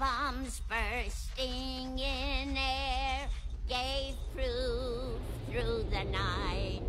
Bombs bursting in air gave proof through the night.